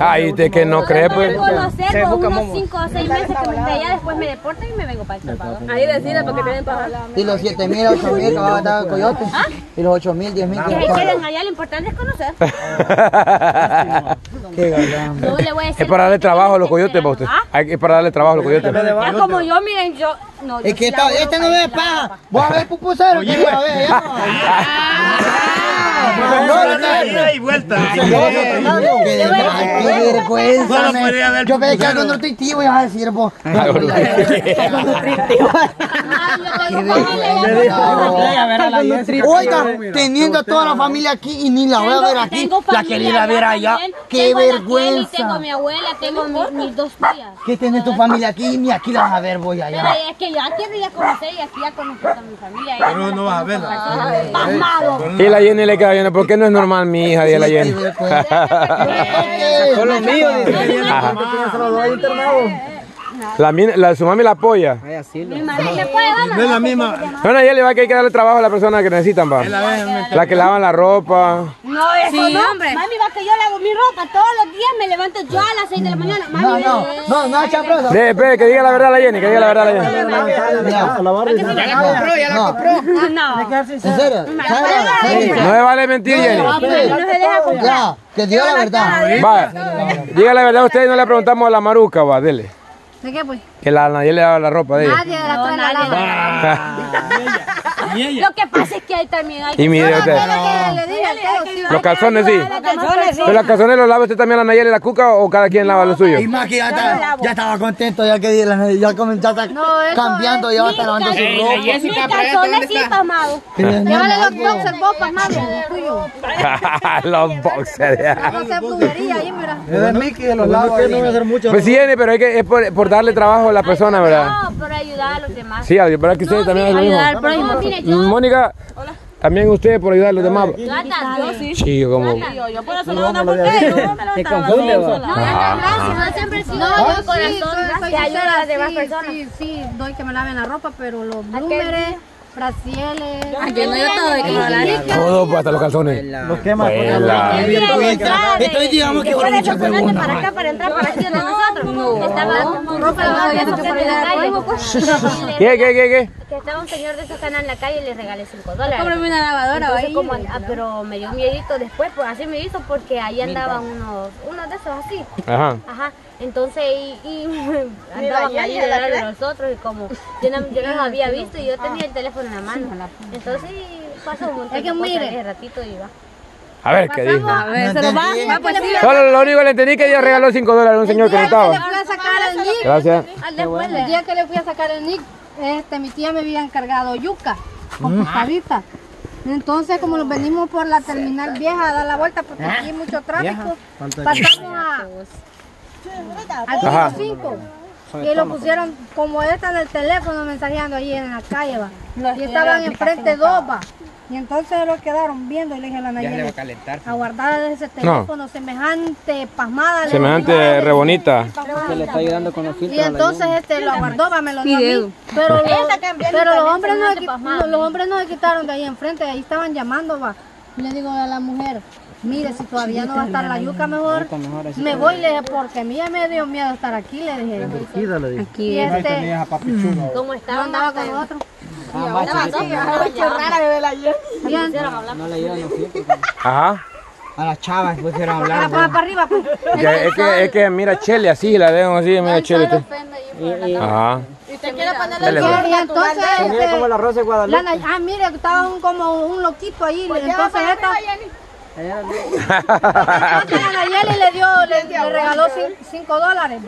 Ay, de que no cree, pues. conocer por unos 5 o 6 meses que me de allá, después me deportan y me vengo para El Salvador. Ahí decide porque tienen para Y los 7 mil, 8 mil que va a dar el coyote. Y los 8 mil, 10 mil Que queden allá, lo importante es conocer. Qué galán. Yo le voy a decir. Es para darle trabajo a los coyotes para usted. ¿Ah? Es para darle trabajo a los coyotes. Ya como yo, miren, yo. No, yo Es que sí esta, este no ve paja. Voy a ver pupusero voy a ver. ya. Y vuelta. Qué vergüenza. Yo pensé que algo nutritivo ibas a decir vos. Oiga, teniendo a toda la familia aquí y ni la voy a ver aquí, la quería ver allá. Qué a Kelly, Tengo a vergüenza. mi abuela, tengo mi- mis dos tías. ¿Qué tenés tu familia aquí y ni aquí la vas a ver voy Pero allá? es que yo aquí quería conocer y aquí ya conozco a mi familia. Pero no vas a verla. Pasmado. Y la Jenny le queda viendo, ¿por qué no es normal mi hija? Dice la Jenny. Con los míos, La, la, su mami la apoya. Mi madre le puede dar No es la misma. Bueno, a ella le va a que hay que darle trabajo a la persona que necesitan, va. La que lavan la ropa. No, eso no. Mami, va que yo lavo mi ropa todos los días, me levanto yo a las 6 de la mañana. No, Mami, no, no, no, chaprosa. De, espere, que diga la verdad la Jenny, que diga la verdad la Jenny. No, no. ¿En serio? No se vale mentir, Jenny. No se deja comprar. Ya, que diga la verdad. Va, diga la verdad a usted y no le preguntamos a la maruca, va, dele. ¿De qué, pues? Que la nadie le daba la ropa de ella. Nadie de la trae la lava. Lo que pasa es que ahí también hay Y mire usted, los calzones sí. Los. ¿Pero los calzones los lava usted también a la Nayeli y la cuca o cada quien lava lo suyo? Y más que ya, está- ya estaba contento, ya que la- ya comenzó a estar No, eso cambiando, es ya va a estar lavando su ropa. Mis calzones sí, pasmado. Llévale los boxers, vos, pasmado, los boxers. No sea brujería ahí, mira. Pues sí, pero hay que, es por, darle trabajo a la persona, ¿verdad? No, por ayudar a los demás. Sí, ¿verdad que ustedes también lo Ayudar al prójimo. Yo, Mónica, también usted por ayudar a los demás. yo yo sí. Chico, como... Yo por eso no por qué, yo me lo confunde, No, no, gracias, yo siempre he sido No, de yo sí, corazón que ayuda a las demás sí, personas. sí, sí, doy que me laven la ropa, pero los blúmeres, brasieles... Aquí no yo todo de hablar. Todo, pues, hasta los calzones. Los quema. Entonces digamos que ¿Qué bueno, quieres mucha ponerte pregunta. para acá para entrar para aquí donde nosotros? Estaba tu ropa la calle. ¿Qué, qué, qué, qué? Que estaba un señor de esos que andan en la calle y le regalé 5 dólares. Cómprame una lavadora, ahí. como, ah, pero me dio miedito después, pues así me hizo porque ahí andaban unos, unos de esos así. Ajá. Ajá, entonces y, y andaban ahí de nosotros y como yo no, yo no los había visto y yo tenía el teléfono en la mano. Entonces pasó un montón Es que mire. y de ratito iba. A ver, ¿qué dijo? A ver, se lo va, va pues sí. Solo lo único que le entendí que ella regaló 5 dólares a un señor que no Le estaba. fui a sacar el nick. Gracias. Después, el día que le fui a sacar el nick, este, mi tía me había encargado yuca con pescadita. Entonces, como nos venimos por la terminal vieja a dar la vuelta, porque aquí hay mucho tráfico, pasamos a, al Ajá. 5 y lo pusieron como esta en el teléfono mensajeando ahí en la calle, va. Y estaban enfrente dos, va. Y entonces lo quedaron viendo y le dije a la Nayeli, a guardar ese teléfono semejante pasmada. le Semejante digo, re bonita. y entonces este lo aguardó, va, me lo dio a mí. Pero, lo- pero los hombres no, se los hombres no se quitaron de ahí enfrente, ahí estaban llamando, va. Le digo a la mujer, mire, si todavía no va a estar la yuca mejor, me voy, le dije, porque a mí ya me dio miedo estar aquí, le dije. Y este, ¿Cómo yo estaba? andaba con otro. Ajá. A las chavas pusieron a hablar. Para, arriba, pues. Es, que, es que mira Chele así, la dejo así, mira Chele. Usted. Ajá. Y entonces, este, la rosa de Guadalupe. la ah, mire, estaba un, como un loquito ahí, entonces esta... Entonces a Nayeli le dio, le, le regaló 5 dólares,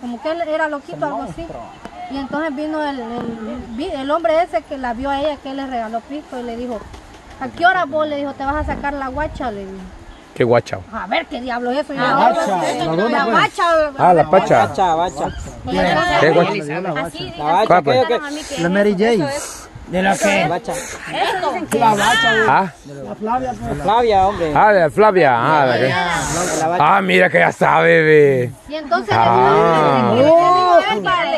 como que él era loquito, algo así. Y entonces vino el, el, el hombre ese que la vio a ella, que él le regaló pico y le dijo, ¿a qué hora vos? Le dijo, te vas a sacar la guacha, le dijo. Qué guachao. A ver, ¿qué diablo es eso? la guacha. Ah, la pacha. ¿Qué guacha? Así, ¿Cuál, pues? dijeron a mí que La Mary Jane. ¿De la que? Ah, Flavia, hombre. ah, de la Flavia. Ah, la que- ah, mira que ya sabe, bebé. Y entonces Ah. le dijo,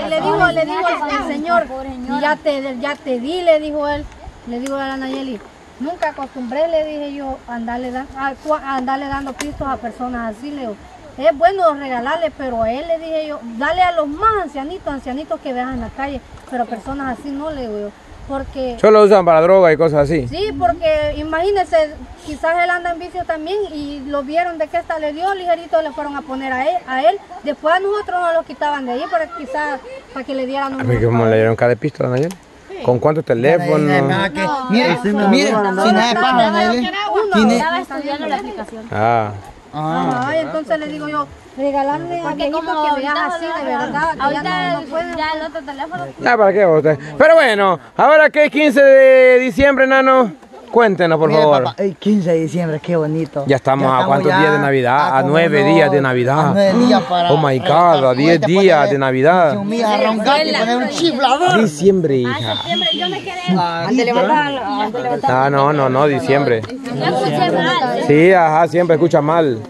le, dijo, le dijo al señor, y ya te, ya te di, le dijo él, le digo a la Nayeli, Nunca acostumbré, le dije yo, a andarle, a, a andarle dando pistos a personas así, le digo. Es bueno regalarle, pero a él le dije yo, dale a los más ancianitos, ancianitos que vean en la calle, pero a personas así no le digo yo. Porque, Solo usan para droga y cosas así. sí, porque imagínense, quizás él anda en vicio también y lo vieron de que esta le dio, ligerito le fueron a poner a él, a él. Después a nosotros nos lo quitaban de ahí, para quizás para que le dieran un... A mí como le dieron cada pistola, Nayeli. ¿Con cuántos teléfonos? Mire, mire, si nada de paja. Tiene- Estaba estudiando la aplicación. Ah. Ah, Ay, entonces le digo yo, regalarle a Porque viejito como que ahorita, veas así de verdad, que ya ahorita no, no ya el otro teléfono Ya, ¿para qué? Pero bueno, ahora que es 15 de diciembre, nano, cuéntenos, por mire, favor. papá, el 15 de diciembre, qué bonito. Ya estamos a cuántos ya días de Navidad, a nueve días de Navidad. A nueve días para. Oh my God, a 10 cohetes, días de Navidad. Dios mío, a roncar y poner un chiflador. Diciembre, hija. yo me quedé. Ah, no, no, no, diciembre. Mal. Sí, ajá, siempre escucha mal.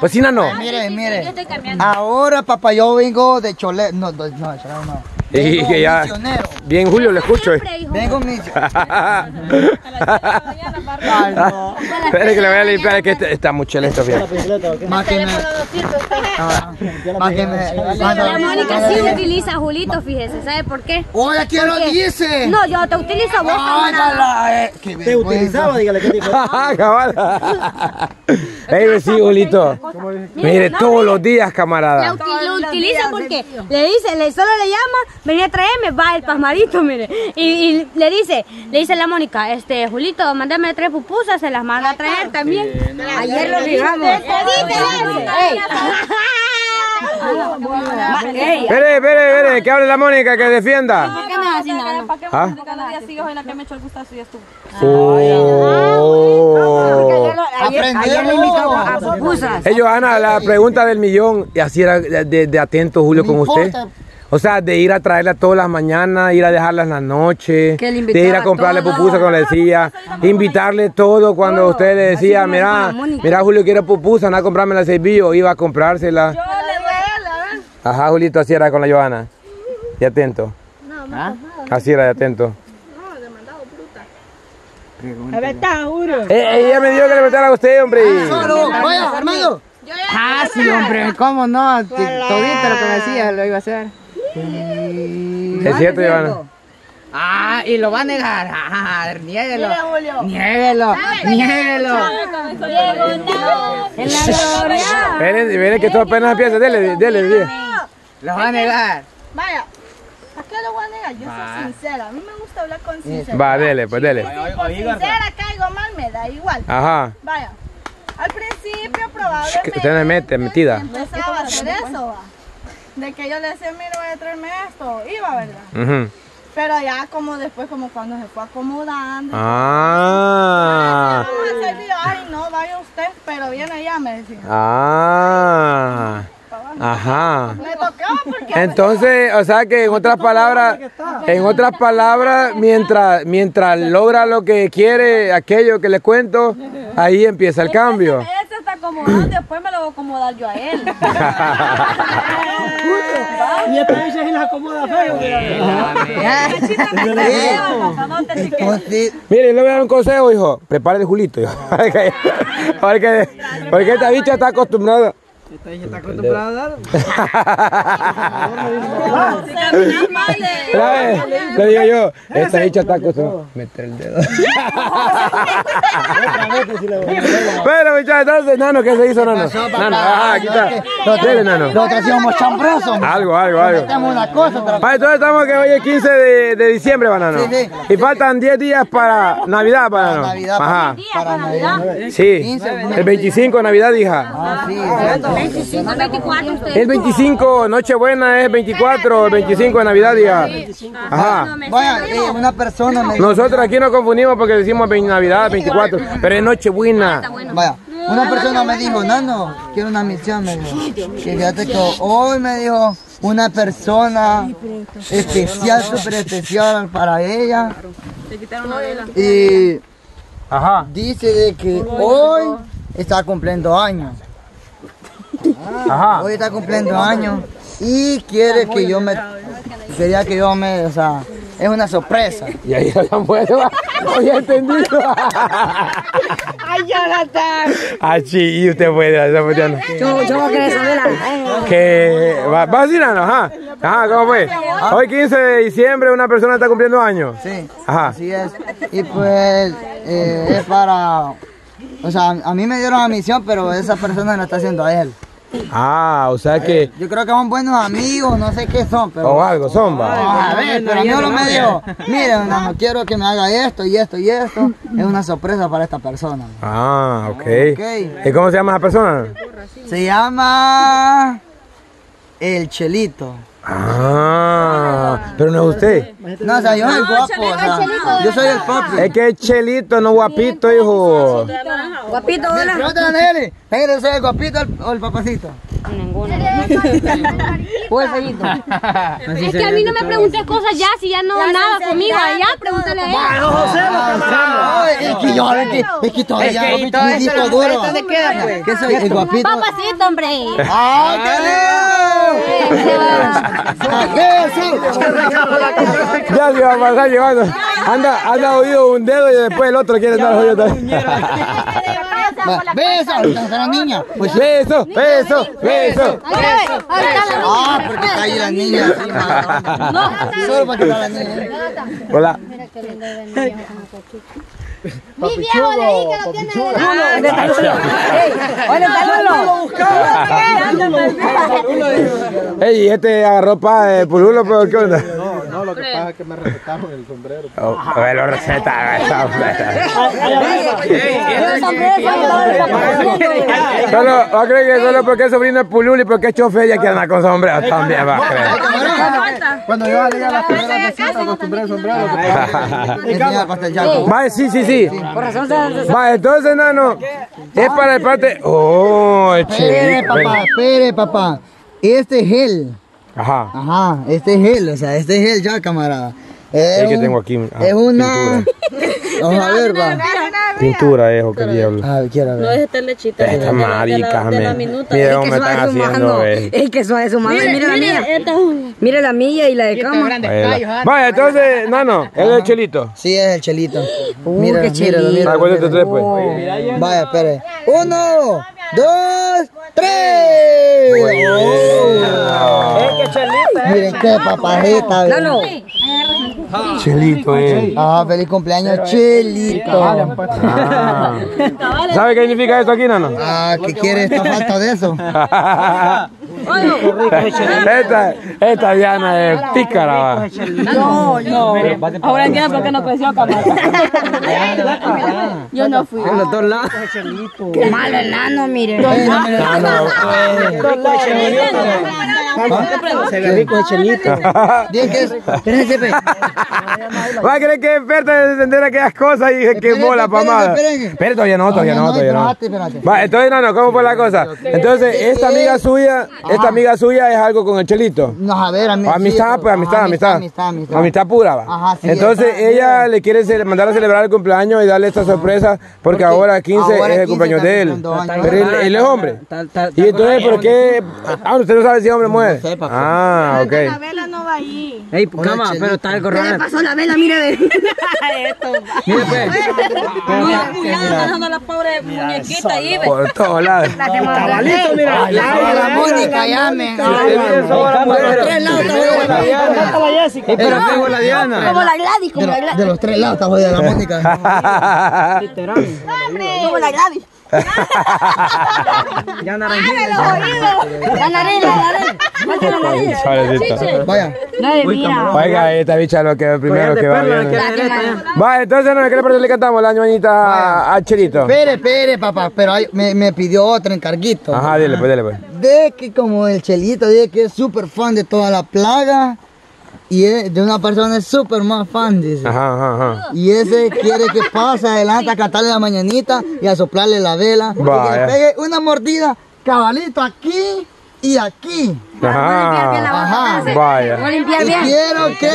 Pues sí, nano. Mire, Yo mire. estoy cambiando. Ahora, papá, yo vengo de Chole. No, no, no, Chole no. Y Vengo que ya. misionero. Bien, Julio, le escucho. Siempre, hijo. Vengo mi. Espere que le voy a limpiar, es que este- está muy chile esto, bien. Más que me. Ah, Más que me. La Mónica sí utiliza a Julito, fíjese. ¿Sabe por qué? Oye, ¿quién lo dice? No, yo te utilizo a vos, eh. Te utilizaba, dígale que dijo. Cabal. Ey, sí, Julito. Mire, todos los días, camarada. uti- lo utiliza porque le dice, le, solo le llama, venía a traerme, va el pasmarito, mire. Y, y le dice, le dice la Mónica, este, Julito, mándame tres pupusas, se las manda a traer también. Ayer lo digamos. Espere, espere, espere, que hable la Mónica, que defienda. ¿Qué me así? ¿Ah? Cada día la que me echó el gustazo y estuvo. Oh. Aprendemos. Ellos, Ana, la pregunta del millón, y así era de, de- de atento Julio con usted. O sea, de ir a traerla todas las mañanas, ir a dejarla en la noche, de ir a comprarle pupusas, como le decía, invitarle todo cuando usted le decía, mira, mira Julio quiere pupusa, anda a comprarme la servilló, iba a comprársela. Ajá, Julito, así era con la Joana. Y atento. Así era de atento. A ver, está, juro. Eh, ella me dijo que le metiera a usted, hombre. Solo, vaya, Armando. Ah, sí, hombre, ¿cómo no? Todito lo que me decía lo iba a hacer. Es cierto, Joana. Ah, y lo va a negar. Ah, niéguelo. Niéguelo, niéguelo. Esperen, esperen que esto apenas empieza. Dele, dele, dele. Lo va a negar. Vaya, ¿a Yo soy sincera. A mí me gusta hablar con sinceridad. Va, dele, pues dele. Si por sincera caigo mal, me da igual. Ajá. Vaya, al principio Que probablemente usted me mete, metida. empezaba a hacer eso, va. De que yo le decía, mira, voy a traerme esto. Iba, ¿verdad? Pero ya como después, como cuando se fue acomodando. Ah. Vamos a. Ay, no, vaya usted, pero viene allá, me decía. Ah. Ajá. Me tocaba porque Entonces, o sea que en otras palabras, en otras palabras, mientras, mientras logra lo que quiere, aquello que le cuento, ahí empieza el cambio. él se está acomodando, después me lo voy a acomodar yo a él. Y esta bicha sí la acomoda feo. Mire, le voy a dar un consejo, hijo. Prepare el julito, hijo. Porque, porque esta bicha está acostumbrada. Esta bicha está acostumbrada a dar. Le digo yo, esta bicha está acostumbrada. Meter el dedo. Bueno, muchachos, entonces, Nano, ¿qué se hizo, Nano? Nano, ajá, aquí está. Dele, Nano. nosotros hacíamos chambrosos. Algo, algo, algo. Una cosa, Ah, entonces estamos que hoy es 15 de, de diciembre, banano. Sí, sí. Y faltan 10 días para Navidad, banano. Navidad, Ajá. para Navidad. Sí. El 25 de Navidad, hija. Ah, sí, exacto. 25, 24, usted. El 25, Nochebuena es 24, el 25 de Navidad, hija. Ajá. Vaya, eh, una persona me dijo, Nosotros aquí nos confundimos porque decimos Navidad, 24, pero es Nochebuena. vaya, una persona me dijo, Nano, quiero una misión, me dijo. Que fíjate que hoy me dijo una persona especial, súper especial para ella. Y Ajá. dice de que hoy está cumpliendo años. Ajá. Hoy está cumpliendo años y quiere que yo me quería que yo me, o sea, es una sorpresa. Y ahí habían vuelto. Oye, entendido. Ay, Jonathan. Ah, sí, y usted puede, puteando. Yo, yo voy a querer saber Que va, va vacilando, ajá. Ajá, ¿cómo fue? Hoy 15 de diciembre una persona está cumpliendo años. Sí, Ajá. así es. Y pues eh, es para... O sea, a mí me dieron la misión, pero esa persona la está haciendo a él. Ah, o sea que. Yo creo que son buenos amigos, no sé qué son, pero... O algo, son, va. A ver, pero a mí no me dijo, miren, no quiero que me haga esto y esto y esto. Es una sorpresa para esta persona. Ah, ok. Ok. ¿Y cómo se llama esa persona? Se llama... El Chelito. Ah, pero no es usted. No, o sea, yo soy guapo, o sea, yo soy el papi. Es que es chelito, no guapito, hijo. Guapito, hola. Pregúntale a Nelly, ¿Nelly soy el guapito o el- el papacito? O el fellito. Es que a mí no me preguntes cosas ya, si ya no nada conmigo. Allá, pregúntale a ella. Ay, es que yo, es que, es que todavía es que disco duro. ¿Qué soy? El guapito. Papacito, hombre. ¡Ah, qué lindo! Ya se va a pasar llevando. Anda, anda oído un dedo y después el otro quiere estar jodido también. Va, Beso, la niña. Pues Beso, beso, beso. Ah, porque está ahí la niña. madre. Solo para que la niña. Hola. Mi viejo le dije que lo tiene ¿Dónde está Lulo? Ey, ¿Dónde está Lulo? Ey, ¿y este agarró pa de pululo, pero qué onda? Que me respetaron el sombrero. Oh, ver, lo. Solo, va a creer que solo porque es sobrino de Pululi, porque es chofer ya que anda con sombrero también, va a creer. Cuando yo salí a acostumbré el sombrero. Va, sí, sí, sí. Va, entonces, nano, es para el parte... Oh, el Espere, papá, espere, papá. Este es él. Ajá. Ajá, este es él, o sea, este es él ya, camarada. Es Es que un- tengo aquí, ah, Es una. Vamos a ver, va. Pintura, hijo, qué diablo. A ver, quiero ver. Esta lechita. Esta marica, de la men. minuta. Mira cómo me están haciendo. Es que suave su mano. Mira la mía. Mira la mía y la de cama. Vaya, entonces, nano, es el chelito. Sí, es el chelito. Uh, míralo, chelito. míralo, Acuérdate míralo. tú después. Vaya, espere. Uno, dos, tres. Oh. Miren qué papajita. ve. Lalo. Chelito, eh. Ah, feliz cumpleaños, Chelito. Ah. ¿Sabe qué significa esto aquí, nano? Ah, ¿qué quiere esta falta de eso? esta, esta Diana es pícara, va. No, no. Ahora entiendo por qué no creció camarada. Yo no fui. Qué malo el nano, mire. Se ve rico el chelito. Dice que es. Espérense, pe. Va a creer que es experta en entender aquellas cosas y que Espérense, mola, espérense, pamada. Espera, todavía no, todavía no, todavía no. Va, entonces, nano, ¿cómo fue la cosa? Entonces, esta amiga suya, esta amiga suya es algo con el chelito. No, a ver. Amistad, pues amistad, amistad. Amistad, amistad. Amistad pura, va. Ajá, sí, Entonces ella le quiere mandar a celebrar el cumpleaños y darle esta sorpresa porque, ahora 15 ahora es el 15 cumpleaños de él. Pero él, él es hombre. Y entonces, ¿por qué? Ah, usted no sabe si es hombre o sé, papá. Ah, ok. La vela no va ahí. Ey, cama, chelita. pero está el ¿Qué le corral. pasó a la vela? Mire, ve. Mire, pues. Mira, cuidado, dejando a la pobre muñequita ahí. ve. Por todos lados. Cabalito, mira. La Mónica, llame. Pero llegó la Diana. Como la Gladys, De, como la Gladys. de los tres lados está jodida la Mónica. Como la Gladys. Ya naranjita. La nariz, la nariz. La. Vaya. Nadie mira. Oiga, esta bicha lo que primero que va que- Va, entonces, no, ¿qué le parece que le cantamos la ñoñita a, a Chelito? Espere, espere, papá, pero hay- me, me pidió otro encarguito. Ajá, dile, pues, dile, pues. De que como el Chelito dice que es súper fan de toda la plaga y es de una persona es súper más fan, dice. Ajá, ajá, ajá. Y ese quiere que pase adelante a cantarle la mañanita y a soplarle la vela. Y que Vaya. le pegue una mordida, cabalito aquí y aquí. Ajá. Ajá. Vaya. Voy a limpiar Y bien. quiero que